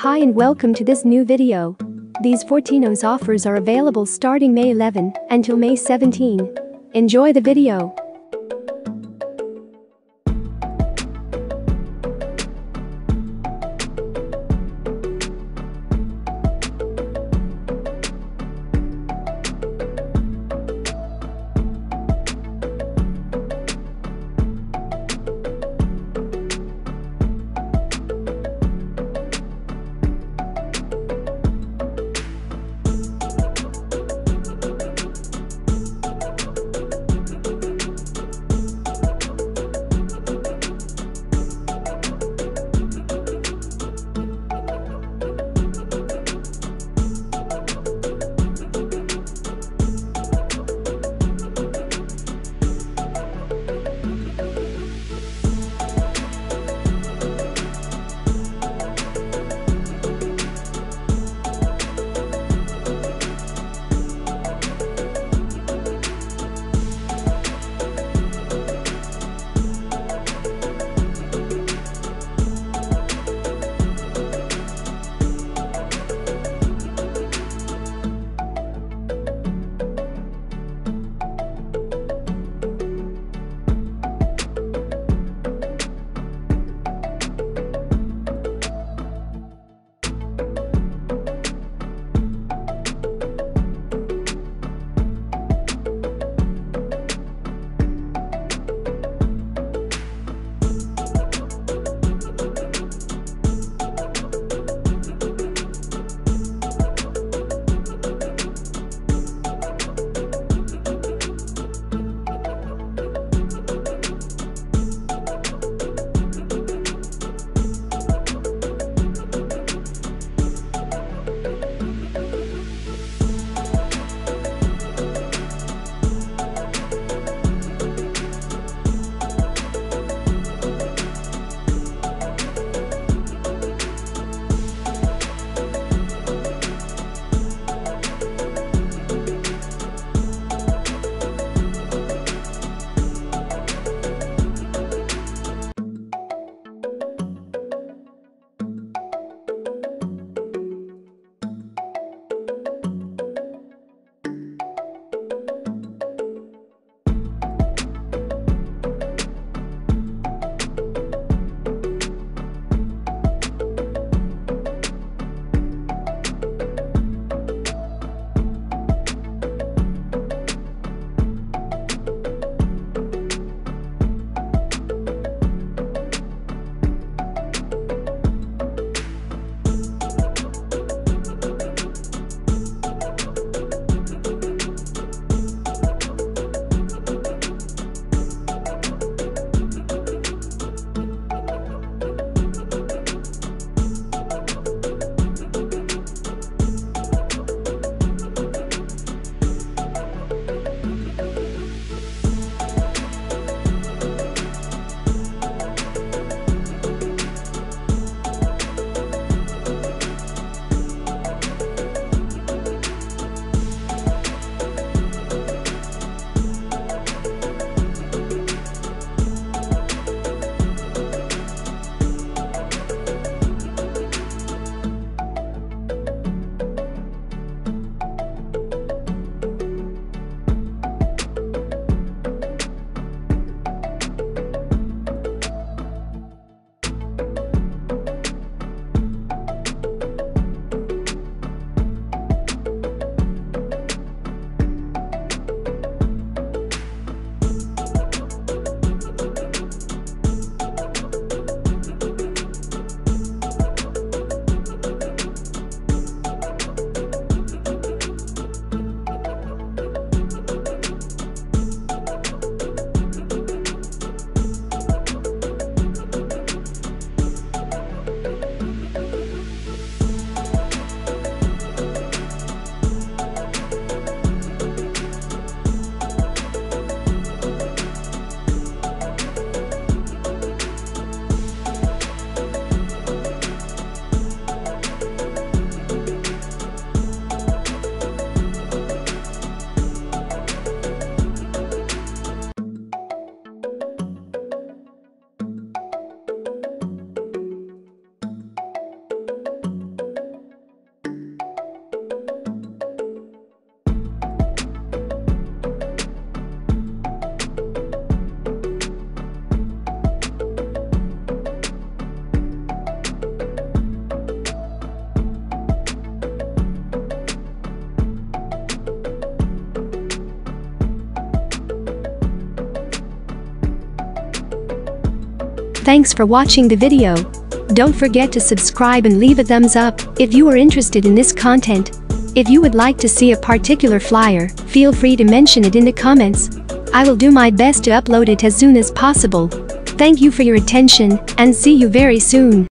Hi and welcome to this new video. These Fortinos offers are available starting May 11 until May 17. Enjoy the video. Thanks for watching the video. Don't forget to subscribe and leave a thumbs up if you are interested in this content. If you would like to see a particular flyer, feel free to mention it in the comments. I will do my best to upload it as soon as possible. Thank you for your attention and see you very soon.